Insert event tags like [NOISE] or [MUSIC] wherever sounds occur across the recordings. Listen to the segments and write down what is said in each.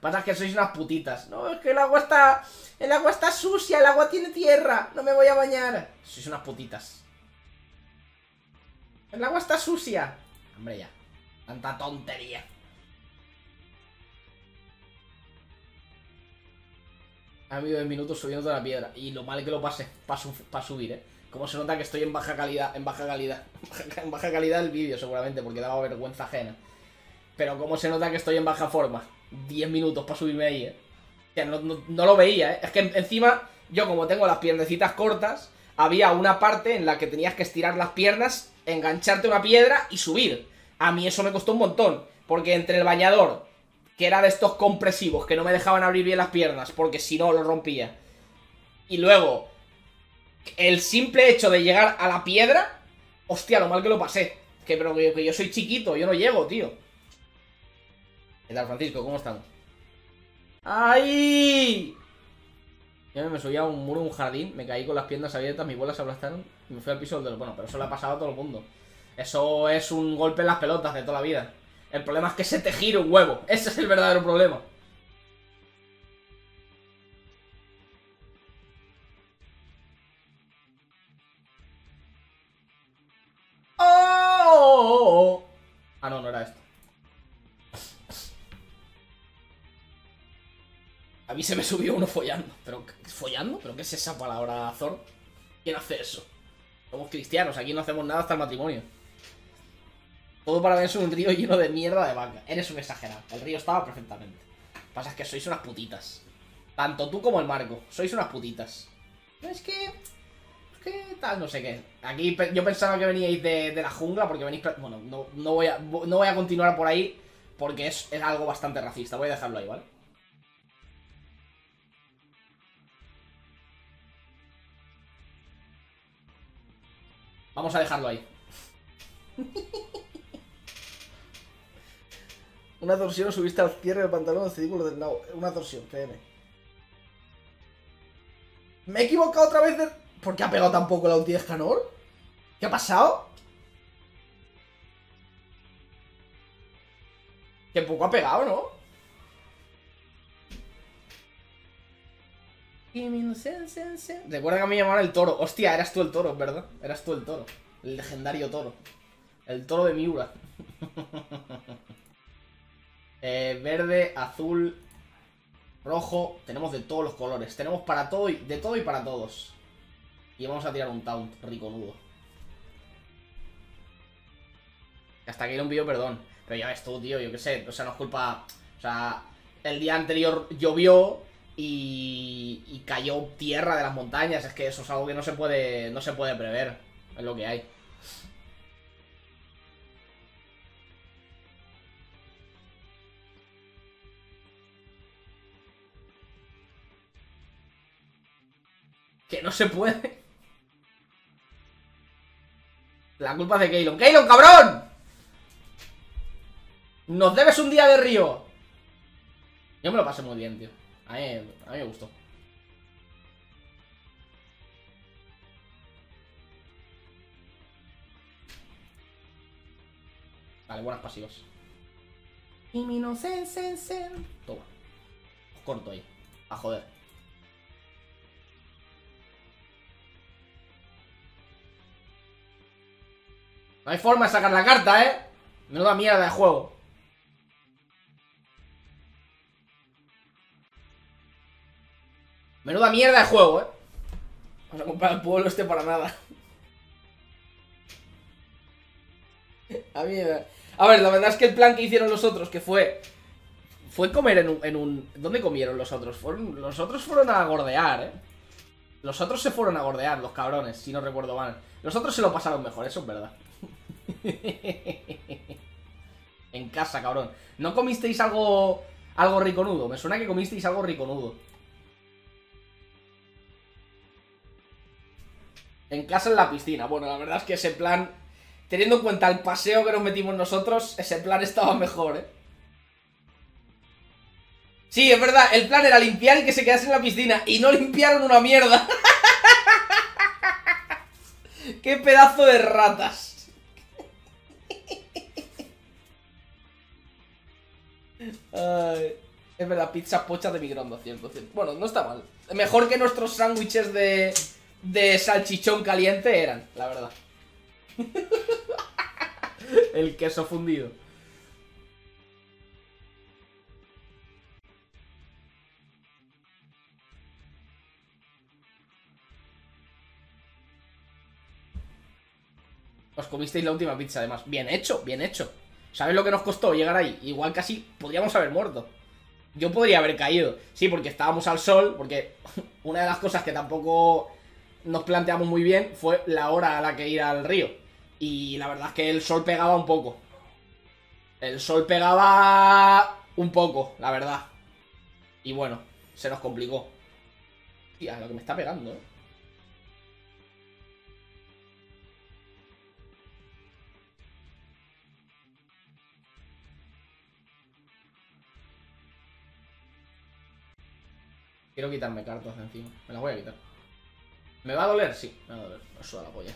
Pasa es que sois unas putitas. No, es que el agua está... El agua está sucia, el agua tiene tierra. No me voy a bañar. Sois unas putitas. El agua está sucia. Hombre, ya. Tanta tontería. Ha habido 10 minutos subiendo toda la piedra. Y lo mal que lo pase para subir, eh. Como se nota que estoy en baja calidad, en baja calidad, [LAUGHS] en baja calidad el vídeo seguramente, porque daba vergüenza ajena. Pero como se nota que estoy en baja forma. 10 minutos para subirme ahí, eh. Que no, lo veía, eh. Es que encima, yo como tengo las piernecitas cortas, había una parte en la que tenías que estirar las piernas, engancharte una piedra y subir. A mí eso me costó un montón, porque entre el bañador, que era de estos compresivos, que no me dejaban abrir bien las piernas, porque si no lo rompía. Y luego, el simple hecho de llegar a la piedra, hostia, lo mal que lo pasé. Que, pero que, yo soy chiquito, yo no llego, tío. ¿Qué tal, Francisco? ¿Cómo estamos? ¡Ay! Yo me subí a un muro, un jardín, me caí con las piernas abiertas, mis bolas se aplastaron y me fui al piso del... Bueno, pero eso le ha pasado a todo el mundo. Eso es un golpe en las pelotas de toda la vida. El problema es que se te gira un huevo. Ese es el verdadero problema. Mí se me subió uno follando. ¿Pero follando? ¿Pero qué es esa palabra, Zor? ¿Quién hace eso? Somos cristianos, aquí no hacemos nada hasta el matrimonio. Todo para ver es un río lleno de mierda de vaca. Eres un exagerado. El río estaba perfectamente. Pasa es que sois unas putitas. Tanto tú como el Marco. Sois unas putitas. Es que... Es que tal, no sé qué. Aquí yo pensaba que veníais de, la jungla porque venís... Bueno, no, voy a, no voy a continuar por ahí porque es, es algo bastante racista. Voy a dejarlo ahí, ¿vale? Vamos a dejarlo ahí. [LAUGHS] Una torsión subiste al cierre del pantalón del círculo del lado. Una torsión, créeme. Me he equivocado otra vez de... ¿Por qué ha pegado tan poco la ulti de? ¿Qué ha pasado? Que poco ha pegado, ¿no? Recuerda que a mí me llamaban el toro. Hostia, eras tú el toro, ¿verdad? Eras tú el toro. El legendario toro. El toro de Miura. [LAUGHS] Eh, verde, azul, rojo. Tenemos de todos los colores. Tenemos para todo y de todo y para todos. Y vamos a tirar un taunt riconudo. Hasta que ir un vídeo, perdón. Pero ya ves tú, tío, yo qué sé. O sea, no es culpa... O sea, el día anterior llovió y, cayó tierra de las montañas. Es que eso es algo que no se puede, no se puede prever. Es lo que hay. Que no se puede. La culpa es de Keylon. ¡Keylon, cabrón! Nos debes un día de río. Yo me lo pasé muy bien, tío. A mí, a mí me gustó. Vale, buenas pasivas. Y mi no Toma. Os corto ahí. A joder. No hay forma de sacar la carta, ¿eh? Menuda mierda de juego. Menuda mierda de juego, ¿eh? Vamos a comprar el pueblo este para nada. [LAUGHS] A mí... A ver, la verdad es que el plan que hicieron los otros, que fue... Fue comer en un... En un ¿Dónde comieron los otros? Fueron, los otros fueron a gordear, ¿eh? Los otros se fueron a gordear, los cabrones, si no recuerdo mal. Los otros se lo pasaron mejor, eso es verdad. [LAUGHS] en casa, cabrón. ¿No comisteis algo algo riconudo? Me suena que comisteis algo riconudo. En casa en la piscina. Bueno, la verdad es que ese plan, teniendo en cuenta el paseo que nos metimos nosotros, ese plan estaba mejor, ¿eh? Sí, es verdad, el plan era limpiar y que se quedase en la piscina. Y no limpiaron una mierda. [LAUGHS] ¡Qué pedazo de ratas! Ay, Es verdad, pizza pocha de microondas, cierto, cierto. Bueno, no está mal. Mejor que nuestros sándwiches de, de salchichón caliente eran, la verdad. [LAUGHS] El queso fundido. Os comisteis la última pizza, además. Bien hecho, bien hecho. ¿Sabes lo que nos costó llegar ahí? Igual casi podríamos haber muerto. Yo podría haber caído. Sí, porque estábamos al sol, porque [LAUGHS] una de las cosas que tampoco nos planteamos muy bien fue la hora a la que ir al río. Y la verdad es que el sol pegaba un poco. El sol pegaba un poco, la verdad. Y bueno, se nos complicó. Tía, lo que me está pegando, ¿eh? Quiero quitarme cartas de encima. Me las voy a quitar. ¿Me va a doler? Sí, me va a doler. Eso da la polla.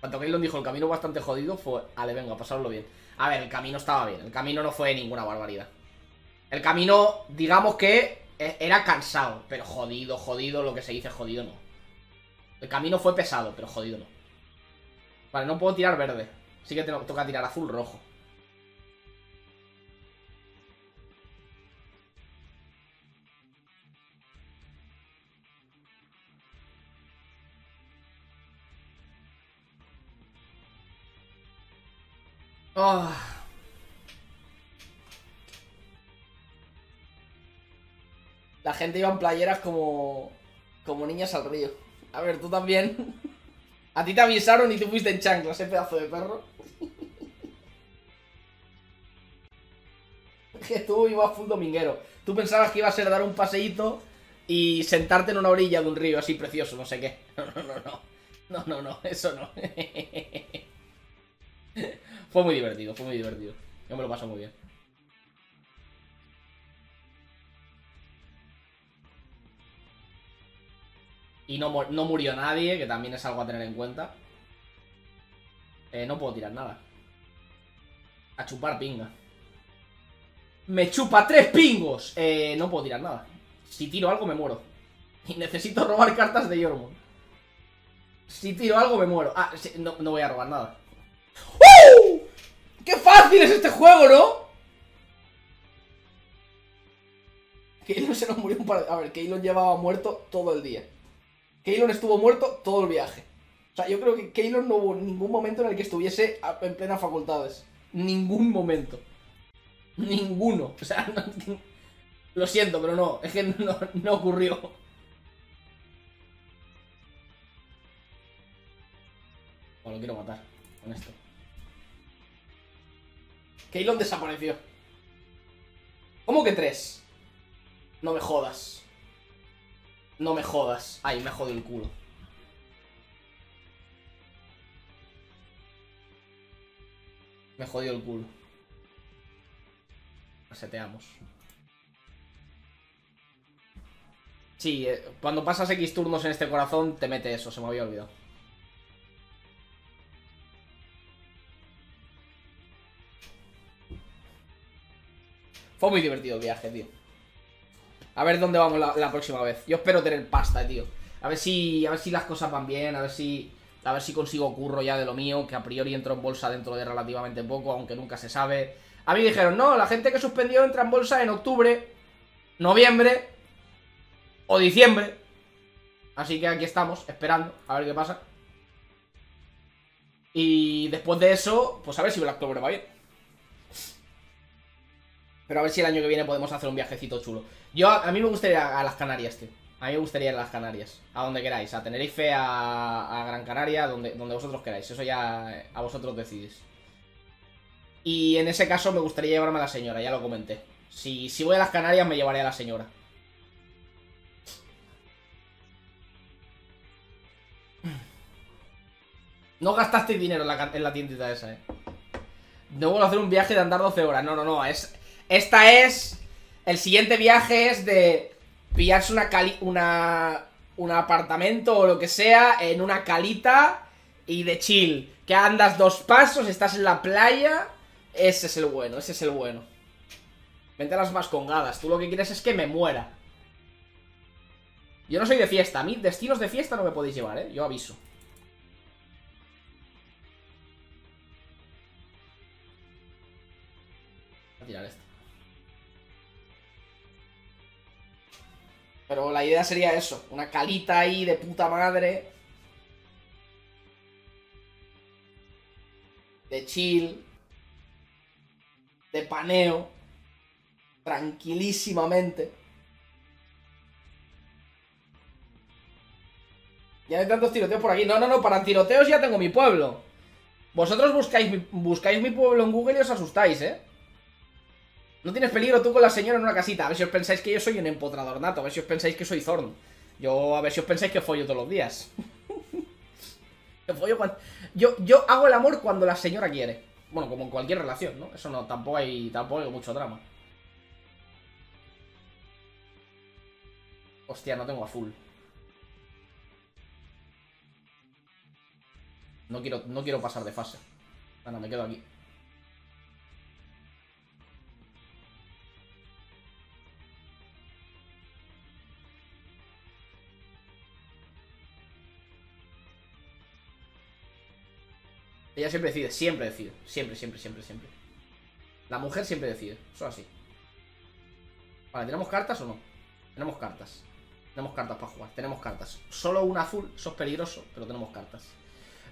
Cuando Keylon dijo el camino bastante jodido, fue. Ale, venga, pasarlo bien. A ver, el camino estaba bien. El camino no fue ninguna barbaridad. El camino, digamos que e, era cansado, pero jodido, jodido, lo que se dice jodido no. El camino fue pesado, pero jodido no. Vale, no puedo tirar verde. Sí que toca tirar azul rojo. Ah. La gente iba en playeras como. como niñas al río. A ver, tú también. [LAUGHS] A ti te avisaron y tú fuiste en chanclas, ese pedazo de perro. [LAUGHS] que tú ibas full dominguero. Tú pensabas que iba a ser dar un paseíto y sentarte en una orilla de un río así precioso, no sé qué. No, [LAUGHS] no, no, no. No, no, no, eso no. Fue muy divertido, fue muy divertido. Yo me lo paso muy bien. Y no, no murió nadie, que también es algo a tener en cuenta. Eh, no puedo tirar nada. A chupar pinga. ¡Me chupa tres pingos! Eh, no puedo tirar nada. Si tiro algo me muero. Y necesito robar cartas de Yormon. Si tiro algo me muero. Ah, no, no voy a robar nada. ¡Uh! ¡Qué fácil es este juego, ¿no? Keylon se nos murió un par de... A ver, Keylon llevaba muerto todo el día. Keylon estuvo muerto todo el viaje. O sea, yo creo que Keylon no hubo ningún momento en el que estuviese en plenas facultades. Ningún momento. Ninguno. O sea, [LAUGHS] lo siento, pero no. Es que no, no ocurrió. O lo quiero matar con esto. Keylon desapareció. ¿Cómo que tres? No me jodas. No me jodas. Ay, me jodido el culo. Me jodió el culo. Reseteamos. Sí, eh, cuando pasas X turnos en este corazón te mete eso, se me había olvidado. Fue muy divertido el viaje, tío. A ver dónde vamos la, próxima vez. Yo espero tener pasta, tío. A ver si. A ver si las cosas van bien, a ver si. A ver si consigo curro ya de lo mío, que a priori entro en bolsa dentro de relativamente poco, aunque nunca se sabe. A mí dijeron, no, la gente que suspendió entra en bolsa en octubre, noviembre o diciembre. Así que aquí estamos, esperando, a ver qué pasa. Y después de eso, pues a ver si Black Clover va bien. Pero a ver si el año que viene podemos hacer un viajecito chulo. Yo, a, mí me gustaría ir a, las Canarias, tío. A mí me gustaría ir a las Canarias. A donde queráis. A Tenerife, a, a Gran Canaria, donde, donde vosotros queráis. Eso ya eh, a vosotros decidís. Y en ese caso me gustaría llevarme a la señora, ya lo comenté. Si, si voy a las Canarias me llevaré a la señora. No gastaste dinero en la, en la tiendita esa, eh. No vuelvo a hacer un viaje de andar 12 horas. No, no, no. Es, esta es... El siguiente viaje es de pillarse una cali una un apartamento o lo que sea en una calita y de chill. Que andas dos pasos, estás en la playa Ese es el bueno, ese es el bueno. Vente a las más congadas. Tú lo que quieres es que me muera. Yo no soy de fiesta. A mí destinos de fiesta no me podéis llevar, ¿eh? Yo aviso. Voy a tirar esto. Pero la idea sería eso. Una calita ahí de puta madre. De chill. De paneo. Tranquilísimamente. Ya hay tantos tiroteos por aquí. No, no, no, para tiroteos ya tengo mi pueblo. Vosotros buscáis mi, buscáis mi pueblo en Google y os asustáis, ¿eh? No tienes peligro tú con la señora en una casita. A ver si os pensáis que yo soy un empotrador nato. A ver si os pensáis que soy Zorn. Yo, a ver si os pensáis que follo todos los días. [LAUGHS] yo follo cuando... Yo, hago el amor cuando la señora quiere. Bueno, como en cualquier relación, ¿no? Eso no, tampoco hay, tampoco hay mucho drama. Hostia, no tengo azul. No quiero, no quiero pasar de fase. Bueno, me quedo aquí. Ella siempre decide, siempre decide. Siempre, siempre, siempre, siempre. La mujer siempre decide. Eso así. Vale, ¿tenemos cartas o no? Tenemos cartas. Tenemos cartas para jugar. Tenemos cartas. Solo un azul, eso es peligroso, pero tenemos cartas.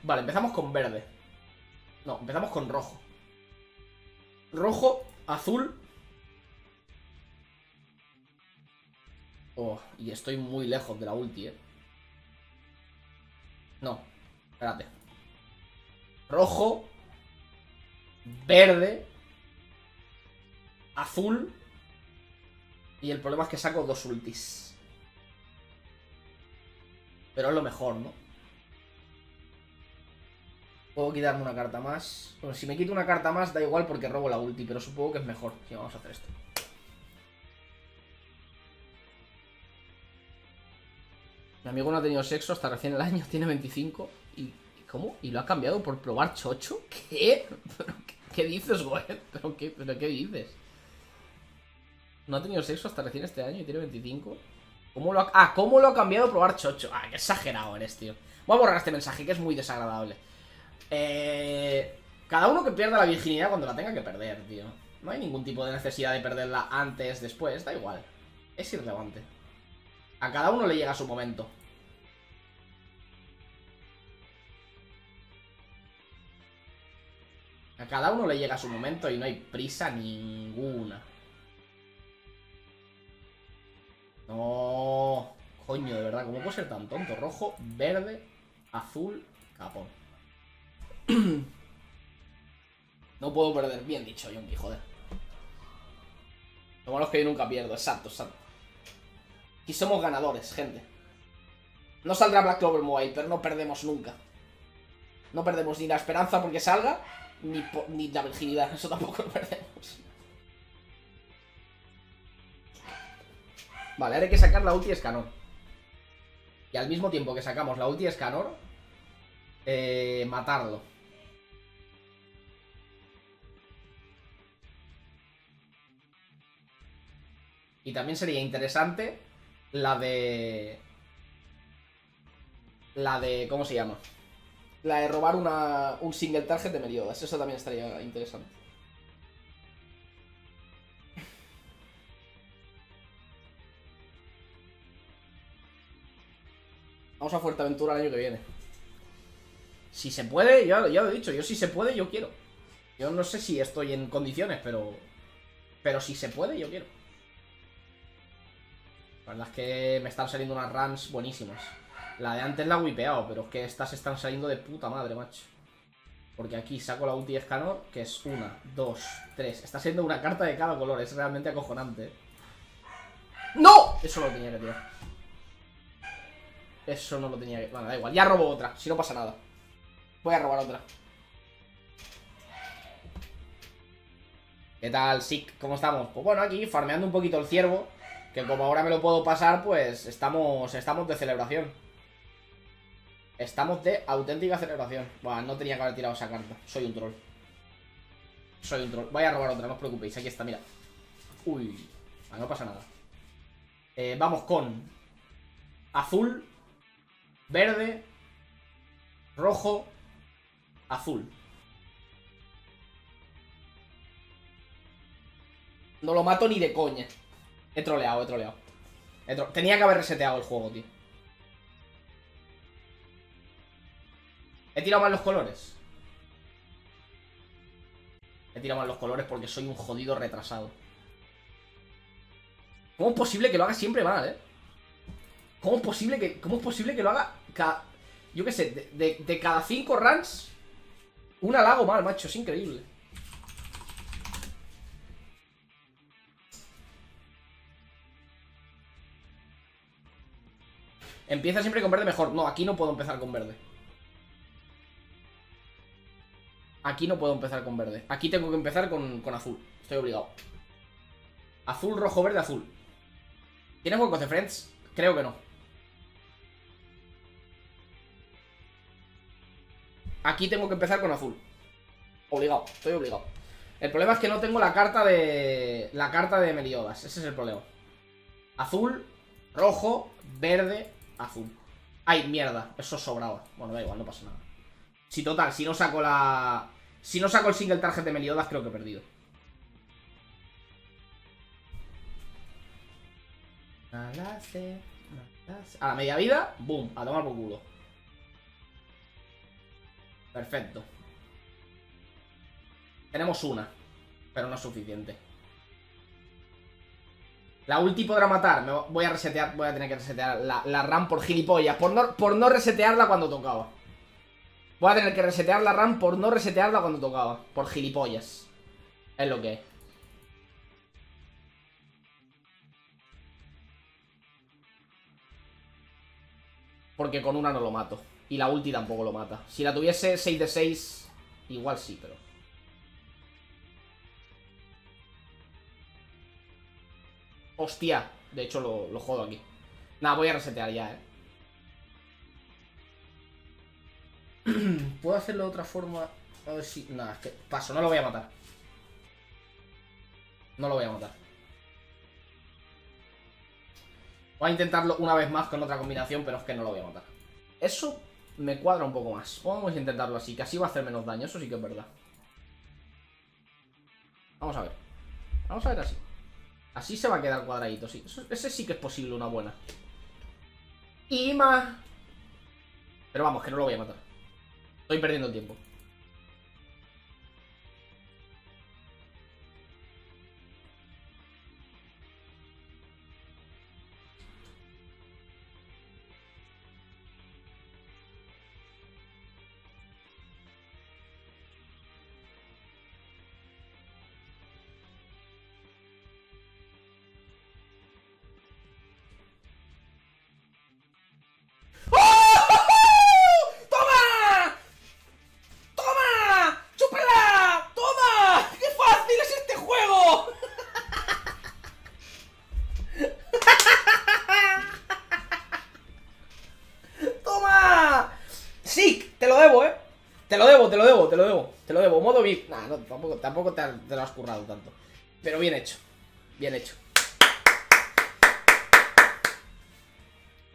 Vale, empezamos con verde. No, empezamos con rojo. Rojo, azul. Oh, y estoy muy lejos de la ulti, eh. No, espérate. Rojo. Verde. Azul. Y el problema es que saco dos ultis. Pero es lo mejor, ¿no? Puedo quitarme una carta más. Bueno, si me quito una carta más da igual porque robo la ulti, pero supongo que es mejor. Sí, vamos a hacer esto. Mi amigo no ha tenido sexo hasta recién el año, [LAUGHS] tiene 25 y... ¿Cómo? ¿Y lo ha cambiado por probar chocho? [LAUGHS] ¿Qué? ¿Pero qué, dices, güey? ¿Pero qué, ¿Pero qué dices? No ha tenido sexo hasta recién este año y tiene 25. ¿Cómo lo ha... Ah, ¿cómo lo ha cambiado probar chocho? Ah, qué exagerado eres, tío. Voy a borrar este mensaje que es muy desagradable. Eh... Cada uno que pierda la virginidad cuando la tenga que perder, tío. No hay ningún tipo de necesidad de perderla antes, después, da igual. Es irrelevante. A cada uno le llega su momento. A cada uno le llega su momento y no hay prisa ninguna. No. Coño, de verdad, ¿cómo puedo ser tan tonto? Rojo, verde, azul, capón. [CLEARS THROAT] no puedo perder. Bien dicho, Yonki, joder. Lo malo es que yo nunca pierdo, exacto, exacto. Y somos ganadores, gente. No saldrá Black Clover Mobile, pero no perdemos nunca. No perdemos ni la esperanza porque salga, ni, ni la virginidad. Eso tampoco lo perdemos. Vale, ahora hay que sacar la ulti Escanor. Y al mismo tiempo que sacamos la ulti Escanor, eh, matarlo. Y también sería interesante la de... La de... ¿Cómo se llama? La de robar un single target de Meliodas. Eso también estaría interesante. Vamos a Fuerteventura el año que viene. Si se puede, ya, ya lo he dicho, yo si se puede, yo quiero. Yo no sé si estoy en condiciones, pero... Pero si se puede, yo quiero. La verdad es que me están saliendo unas runs buenísimas. La de antes la he wipeado, pero es que estas están saliendo de puta madre, macho. Porque aquí saco la ulti Escanor, que es una, dos, tres. Está siendo una carta de cada color, es realmente acojonante. ¡No! Eso no lo tenía que tirar. Eso no lo tenía que... Bueno, da igual, ya robo otra, si no pasa nada. Voy a robar otra. ¿Qué tal, Sick? ¿Cómo estamos? Pues bueno, aquí farmeando un poquito el ciervo. Que como ahora me lo puedo pasar, pues estamos, estamos de celebración. Estamos de auténtica celebración. No tenía que haber tirado esa carta. Soy un troll. Soy un troll. Voy a robar otra, no os preocupéis. Aquí está, mira. Uy. No pasa nada. Eh, vamos con azul, verde, rojo, azul. No lo mato ni de coña. He troleado, he troleado. Tenía que haber reseteado el juego, tío. He tirado mal los colores. He tirado mal los colores porque soy un jodido retrasado. ¿Cómo es posible que lo haga siempre mal, eh? ¿Cómo es posible que, cómo es posible que lo haga. Yo qué sé, de, cada cinco runs Una la hago mal, macho, es increíble Empieza siempre con verde mejor No, aquí no puedo empezar con verde Aquí no puedo empezar con verde Aquí tengo que empezar con, con azul Estoy obligado Azul, rojo, verde, azul ¿Tienes huecos de Friends? Creo que no. Aquí tengo que empezar con azul. Obligado, estoy obligado. El problema es que no tengo la carta de... La carta de Meliodas, ese es el problema. Azul, rojo, verde, azul. Ay, mierda, eso sobraba. Bueno, da igual, no pasa nada. Si total, si no saco la... Si no saco el single target de Meliodas, creo que he perdido. A la media vida, boom, a tomar por culo. Perfecto. Tenemos una, pero no es suficiente. La ulti podrá matar. Voy a resetear, voy a tener que resetear la, la RAM por gilipollas. Por no, por no resetearla cuando tocaba. Voy a tener que resetear la RAM por no resetearla cuando tocaba. Por gilipollas. Es lo que es. Porque con una no lo mato. Y la ulti tampoco lo mata. Si la tuviese 6 de 6, igual sí, pero... Hostia. De hecho, lo, lo jodo aquí. Nada, voy a resetear ya, eh. [CLEARS THROAT] ¿Puedo hacerlo de otra forma? A ver si... Nada, es que paso, no lo voy a matar. No lo voy a matar. Voy a intentarlo una vez más con otra combinación, pero es que no lo voy a matar. Eso me cuadra un poco más. Vamos a intentarlo así, que así va a hacer menos daño, eso sí que es verdad. Vamos a ver. Vamos a ver así. Así se va a quedar cuadradito, sí. ese sí que es posible una buena. Y más... Pero vamos, que no lo voy a matar. Estoy perdiendo tiempo. Debo, te lo debo, te lo debo. Te lo debo. Modo VIP. Nah, no, tampoco, tampoco te, lo has currado tanto. Pero bien hecho. Bien hecho.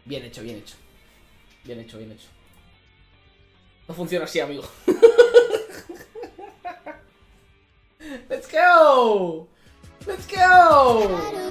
Bien hecho, bien hecho. Bien hecho, bien hecho. No funciona así, amigo. [LAUGHS] Let's go. Let's go.